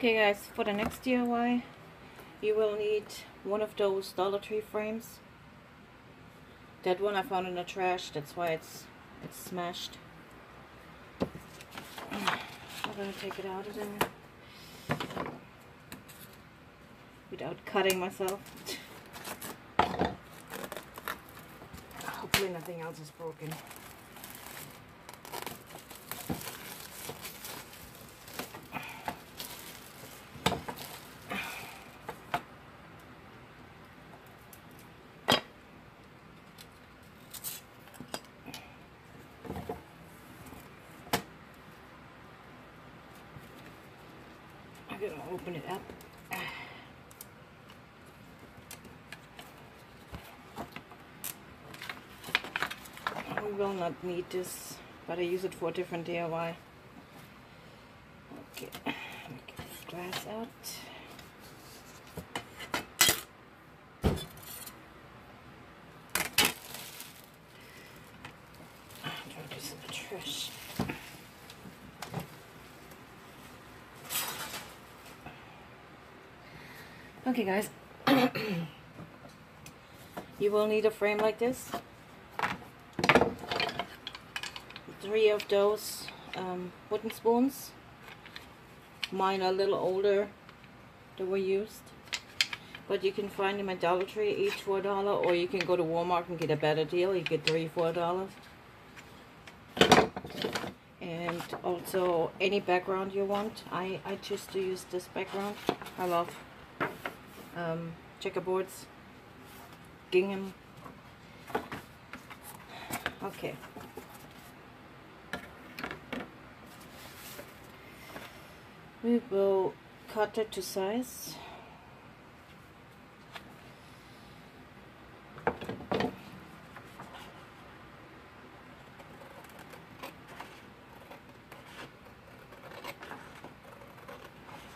Okay guys, for the next DIY, you will need one of those Dollar Tree frames. That one I found in the trash, that's why it's it's smashed. I'm gonna take it out of there without cutting myself. Hopefully nothing else is broken. I'm gonna open it up. We will not need this, but I use it for a different DIY. Okay, this glass out. Throw this in the trash. Okay guys, you will need a frame like this. Three of those um, wooden spoons. Mine are a little older that were used. But you can find them at Dollar Tree, each for a dollar, or you can go to Walmart and get a better deal. You get three for a dollar. And also any background you want. I, I choose to use this background. I love um, checkerboards, gingham. Okay. We will cut it to size.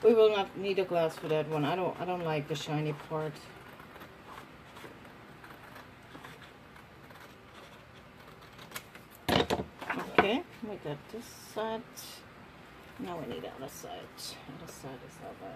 We will not need a glass for that one. I don't I don't like the shiny part. Okay, we got this side. Now we need the other side. Other side is over.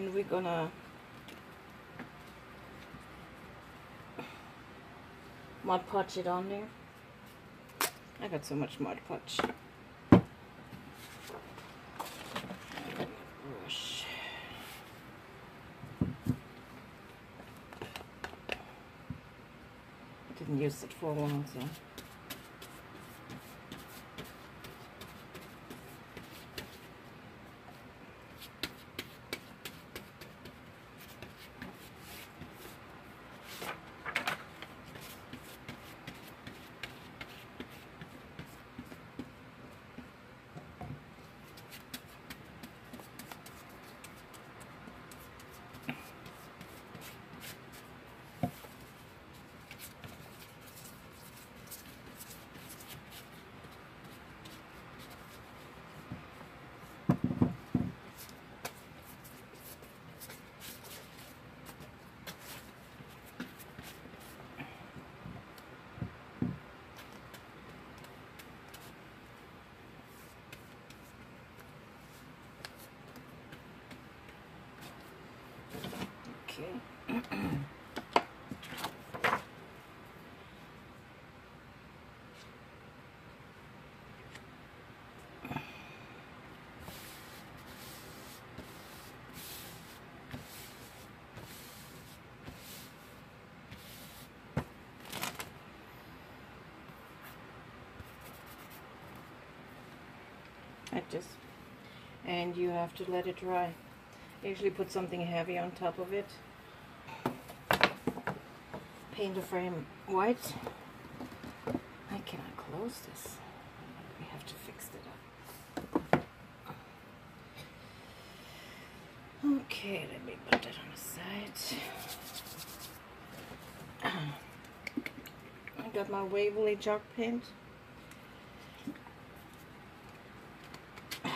and we're gonna Mod Podge it on there. I got so much Mod Podge. Didn't use it for a while, so. Okay. I just and you have to let it dry. I Usually put something heavy on top of it. Paint the frame white. I cannot close this. We have to fix it up. Okay, let me put that on the side. I got my Waverly chalk paint. And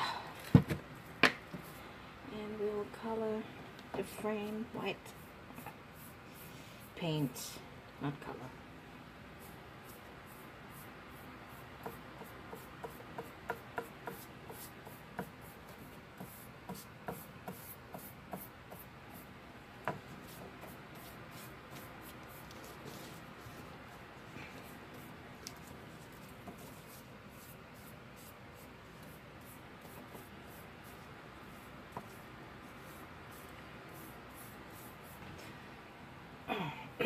we will color the frame white. Paint, not color.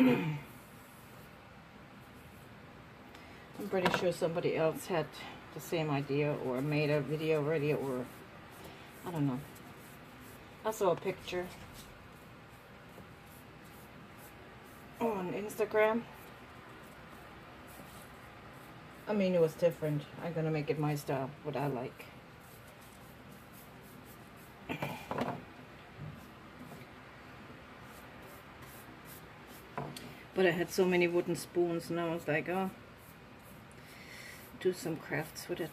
I'm pretty sure somebody else had the same idea or made a video already or I don't know. I saw a picture on Instagram. I mean, it was different. I'm gonna make it my style, what I like. But I had so many wooden spoons and I was like, oh, do some crafts with it.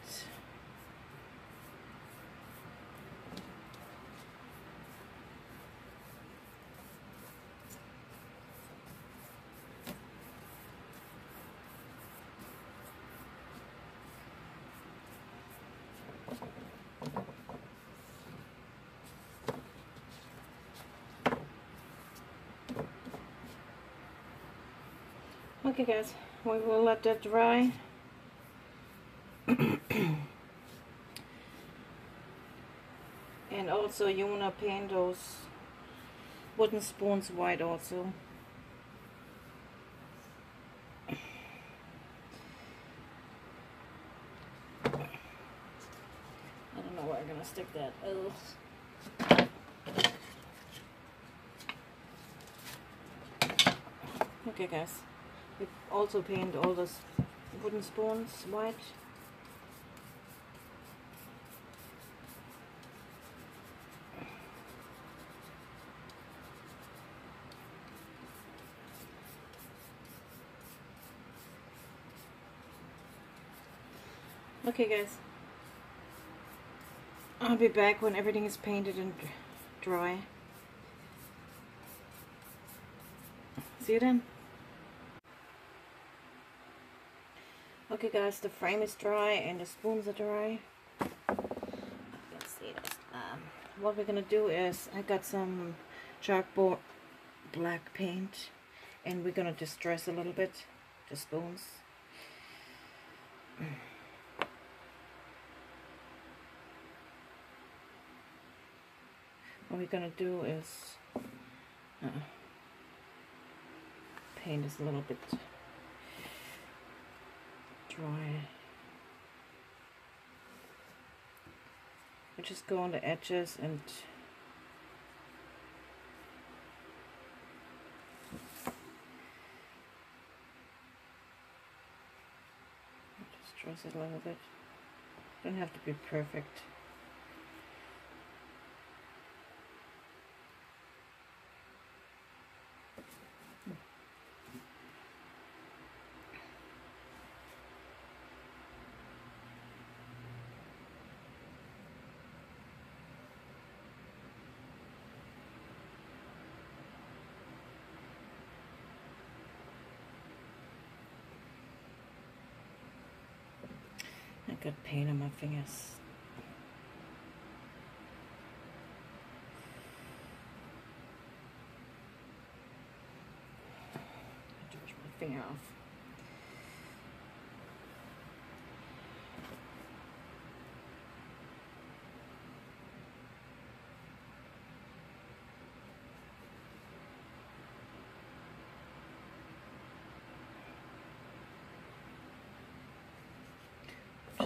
Okay guys, we will let that dry. and also you wanna paint those wooden spoons white also. I don't know where I'm gonna stick that. Okay guys. We also paint all those wooden spoons white. Okay guys, I'll be back when everything is painted and dry. See you then. Okay guys, the frame is dry and the spoons are dry. You can see this. Um, what we're gonna do is, I got some chalkboard black paint and we're gonna distress a little bit the spoons. What we're gonna do is uh, paint this a little bit dry. I just go on the edges and just dress it a little bit. Don't have to be perfect. got pain on my fingers. I my finger off.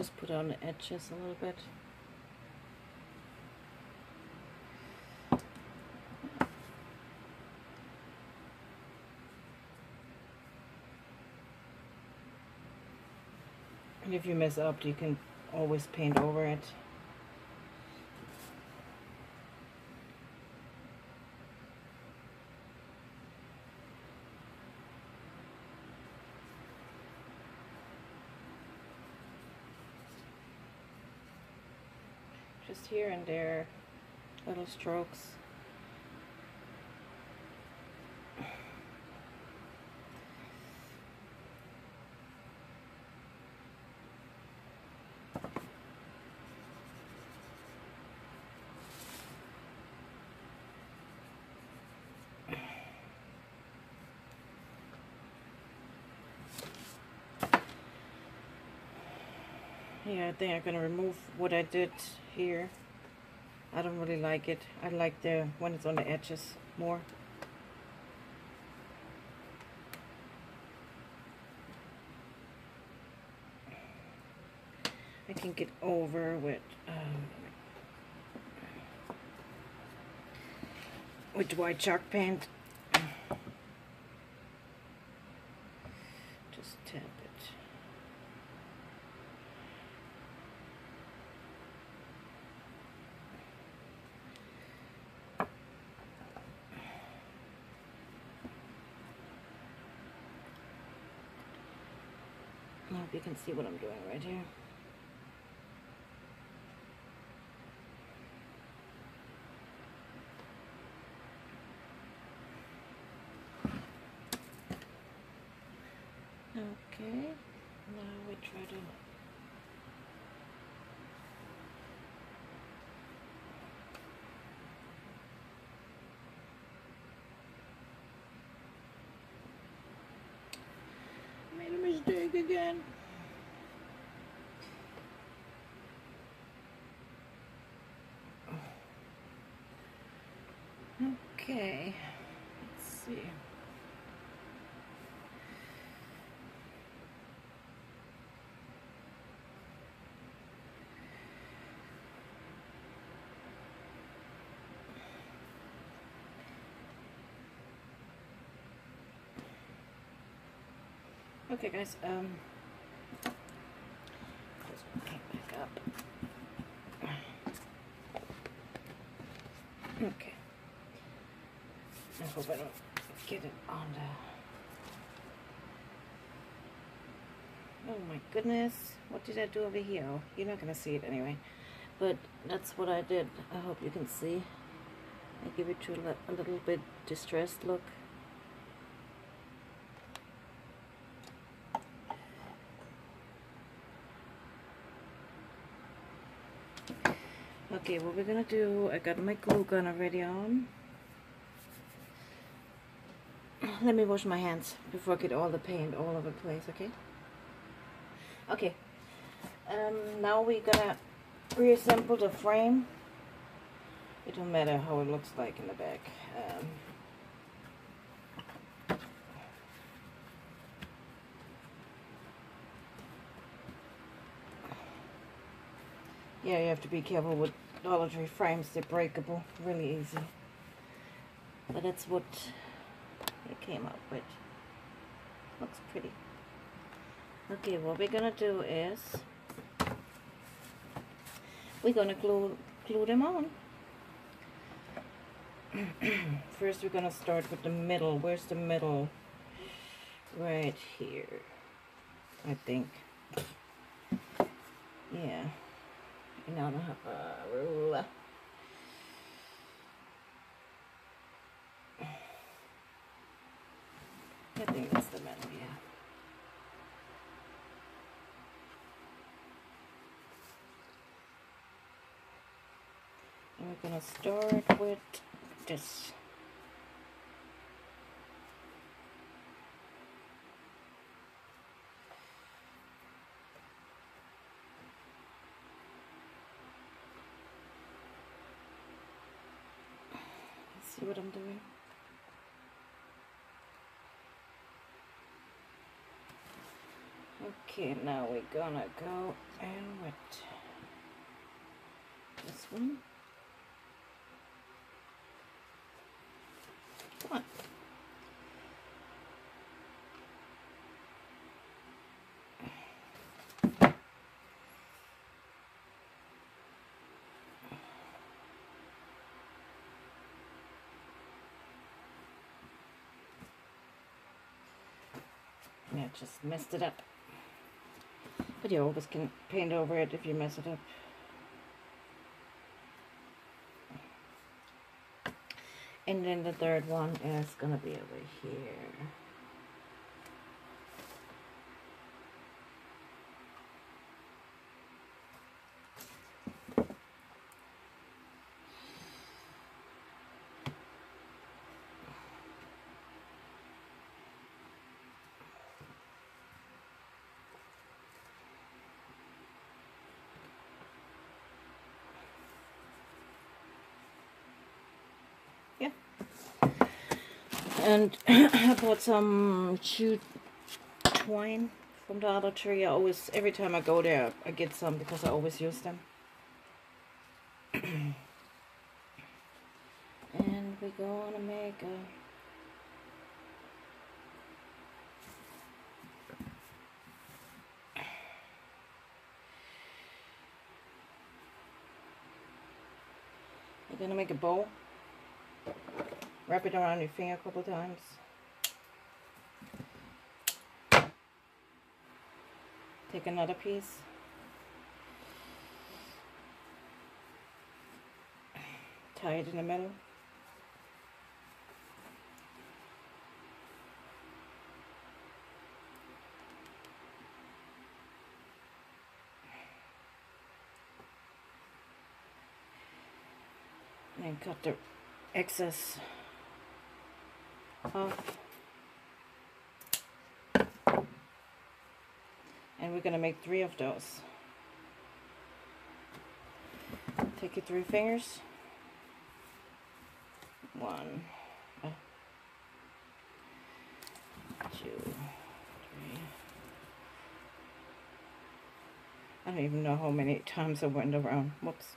Just put on the edges a little bit. And if you mess up, you can always paint over it. Just here and there, little strokes. Yeah, I think I'm gonna remove what I did here. I don't really like it. I like the when it's on the edges more. I can get over with um, with white chalk paint. Just tap it. I hope you can see what I'm doing right here. Okay, now we try to mistake again. Okay, let's see. Okay, guys. Um, just back up. Okay. I don't get it on the. Oh my goodness! What did I do over here? Oh, you're not gonna see it anyway. But that's what I did. I hope you can see. I give it to a little bit distressed look. Okay, what we're gonna do, I got my glue gun already on. Let me wash my hands before I get all the paint all over the place, okay? Okay, um, now we're gonna reassemble the frame. It don't matter how it looks like in the back. Um, yeah, you have to be careful with Dollar Tree frames. They're breakable really easy. But that's what came up with. Looks pretty. Okay, what we're gonna do is we're gonna glue glue them on. First, we're gonna start with the middle. Where's the middle? Right here, I think. Yeah. And now I have uh, a ruler. I think that's the middle, yeah. And we're start with this. See what I'm doing? Okay, now we're gonna go and with this one. just messed it up. But you always can paint over it if you mess it up. And then the third one is going to be over here. And I bought some jute twine from the Dollar Tree. I always, every time I go there, I get some because I always use them. and we're gonna make a We're gonna make a bow. Wrap it around your finger a couple times. Take another piece. Tie it in the middle. And cut the excess And we're going to make three of those. Take your three fingers. One, two, three. I don't even know how many times I went around. Whoops.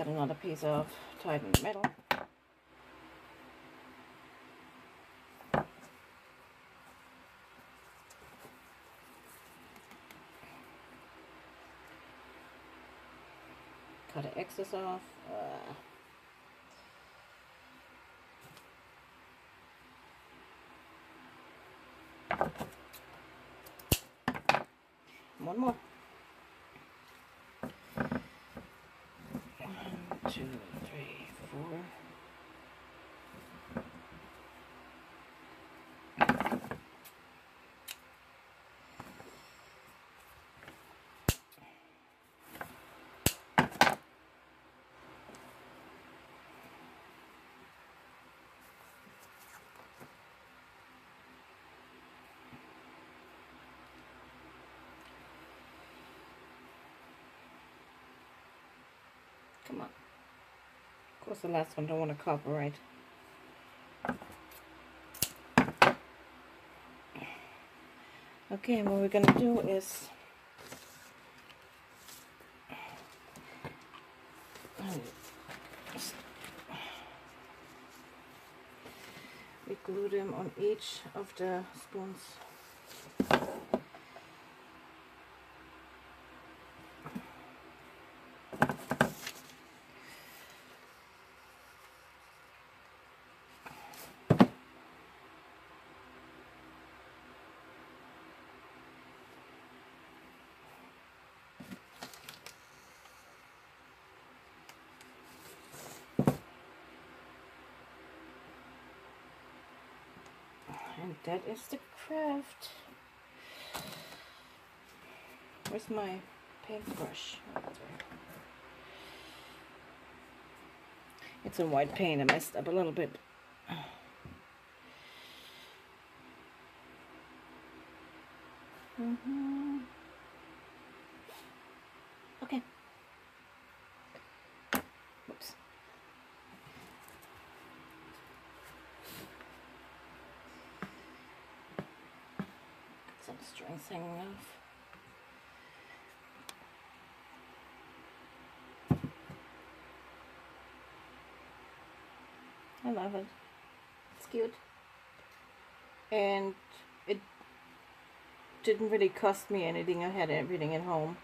Cut another piece in the middle. Cut the excess off. Uh, one more. Two, three, four. Come on course, the last one don't want to copyright. Okay, what we're going to do is we glue them on each of the spoons. And that is the craft. Where's my paintbrush? It's in white paint. I messed up a little bit. Mm -hmm. Okay. Enough. I love it. It's cute. And it didn't really cost me anything. I had everything at home.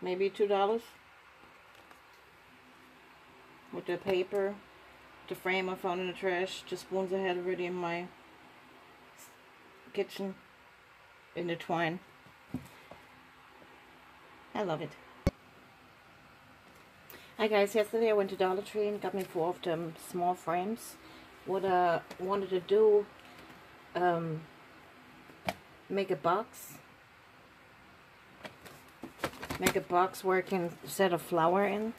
Maybe two dollars. with the paper. The frame I found in the trash. The spoons I had already in my kitchen. In the twine. I love it. Hi guys, yesterday I went to Dollar Tree and got me four of them small frames. What I wanted to do, um, make a box. Make a box where I can set a flower in.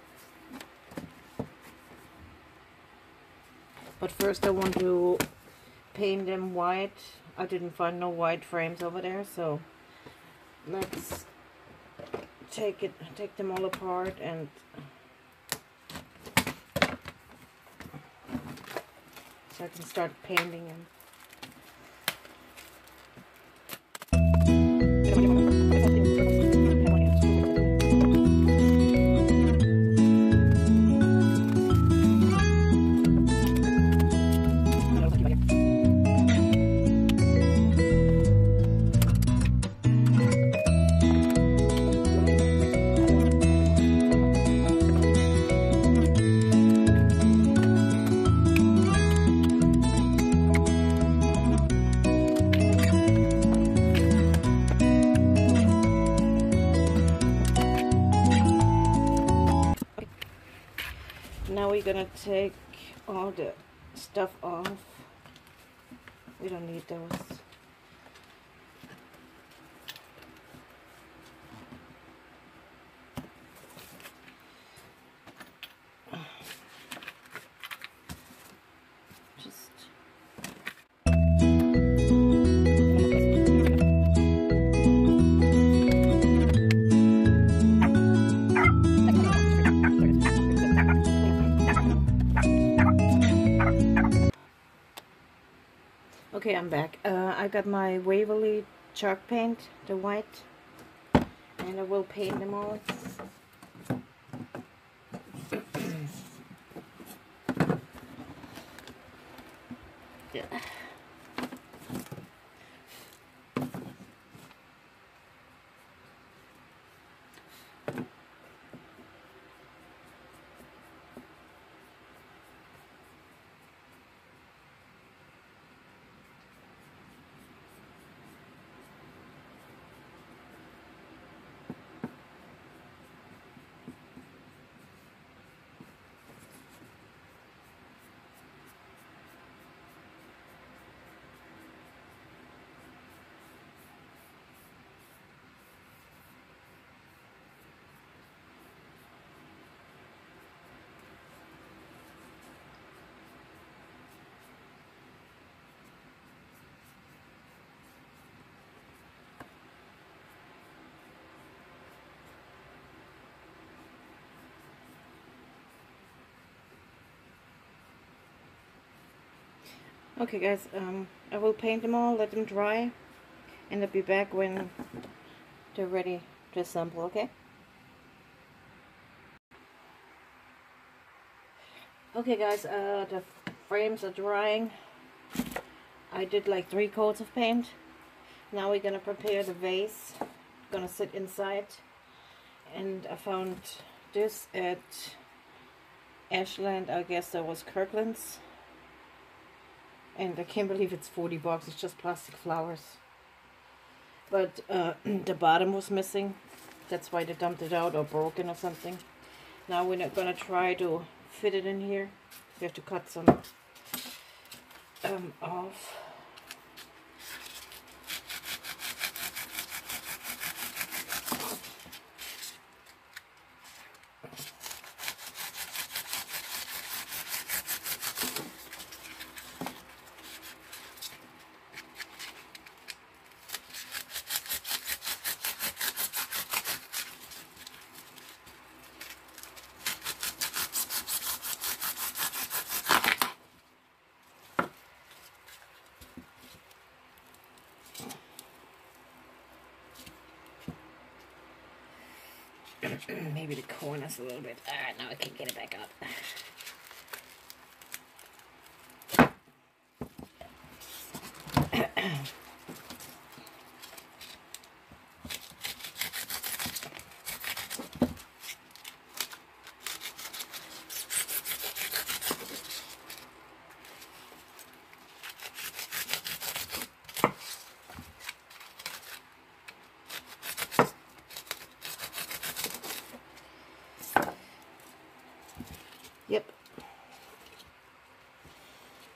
But first I want to paint them white. I didn't find no white frames over there, so let's take it take them all apart and so I can start painting them. Take all the stuff off. We don't need those. Okay, I'm back. Uh, I got my Waverly chalk paint, the white, and I will paint them all. yeah. Okay guys, um, I will paint them all, let them dry, and I'll be back when they're ready to assemble, okay? Okay guys, uh, the frames are drying. I did like three coats of paint. Now we're gonna prepare the vase. Gonna sit inside. And I found this at Ashland, I guess that was Kirkland's and I can't believe it's 40 bucks. It's just plastic flowers. But uh, the bottom was missing. That's why they dumped it out or broken or something. Now we're not gonna try to fit it in here. We have to cut some um, off. Maybe the corners a little bit. Ah, now I can get it back up.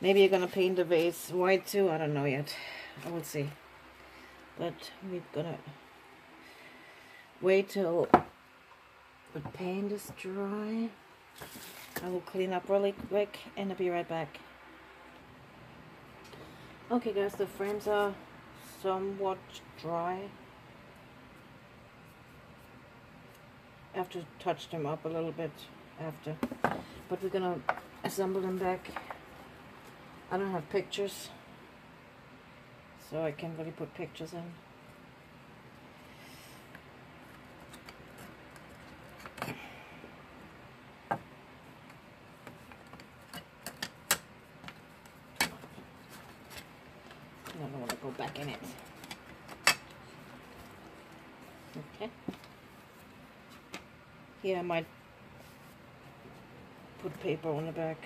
Maybe you're gonna paint the vase white too. I don't know yet. I will see. But we're gonna wait till the paint is dry. I will clean up really quick and I'll be right back. Okay guys, the frames are somewhat dry. I have to touch them up a little bit after. But we're gonna assemble them back. I don't have pictures. So I can't really put pictures in. I don't want to go back in it. Okay. Here I might put paper on the back.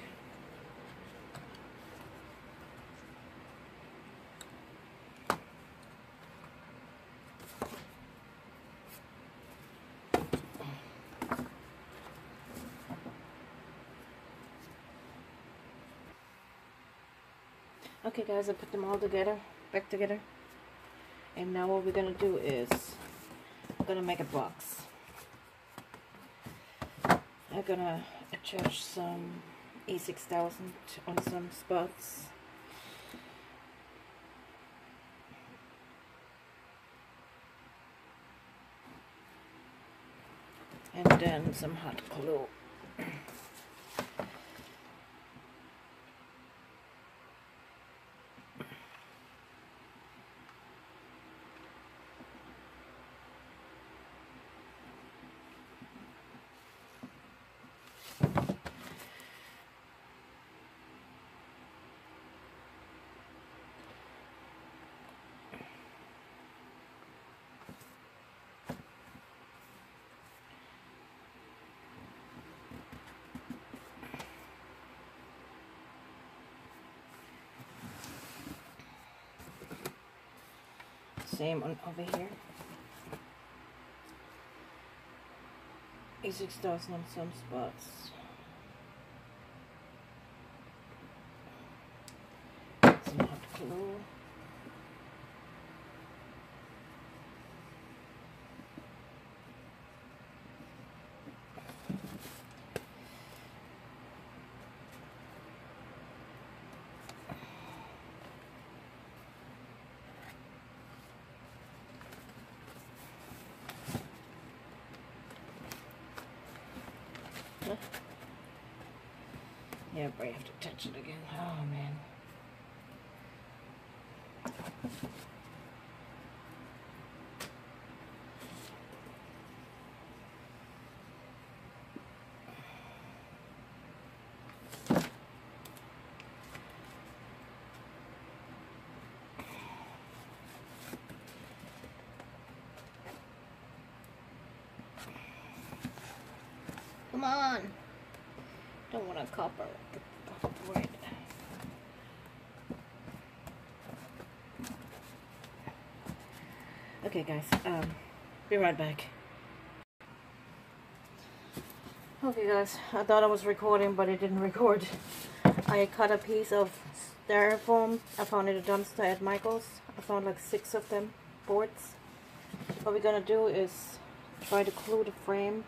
Okay guys, I put them all together, back together. And now what we're gonna do is, I'm gonna make a box. I'm gonna attach some E6000 on some spots. And then some hot glue. Same on over here. E6000 on some spots. Some hot glue. Yeah, but I have to touch it again. Oh man. Come on. Don't want to copper board. Okay, guys. Um, be right back. Okay, guys. I thought I was recording, but it didn't record. I cut a piece of styrofoam. I found it at a dumpster at Michael's. I found like six of them boards. What we're gonna do is try to glue the frame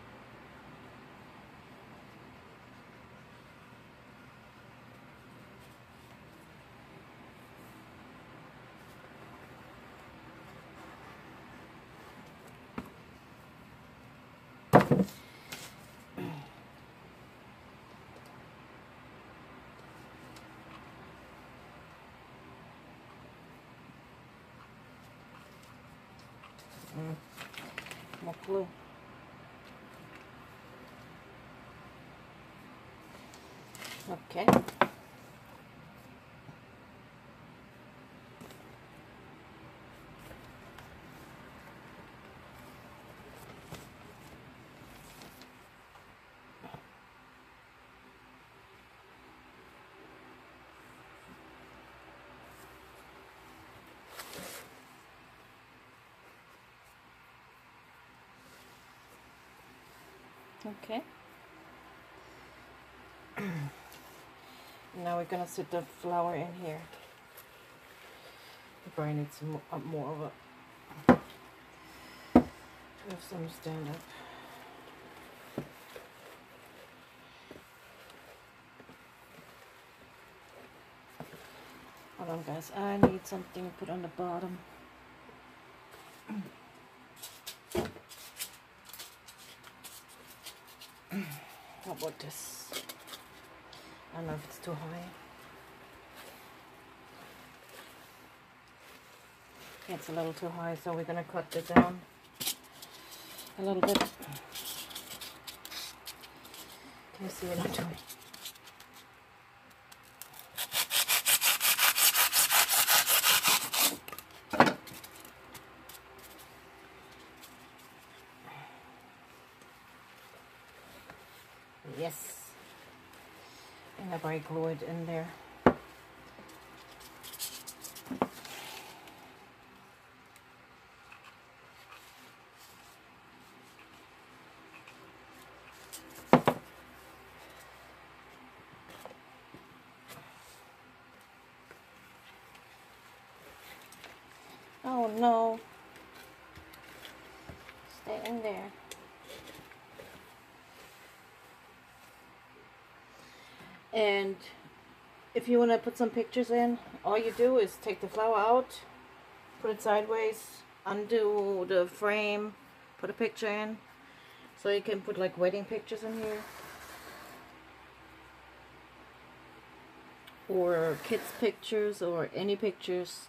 Mm. Glue. Okay. Okay. Now we're gonna sit the flower in here. The probably needs some uh, more of a have some stand up. Hold on guys, I need something to put on the bottom. How about this? I don't know if it's too high. It's a little too high, so we're gonna cut this down a little bit. Can you see what I'm doing? Yes. And I've already glued in there. Oh no. Stay in there. And if you want to put some pictures in, all you do is take the flower out, put it sideways, undo the frame, put a picture in. So you can put like wedding pictures in here. Or kids pictures or any pictures.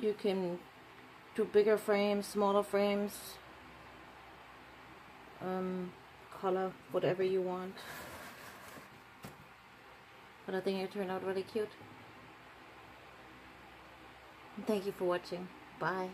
You can do bigger frames, smaller frames, um, color, whatever you want. But I think it turned out really cute. Thank you for watching. Bye.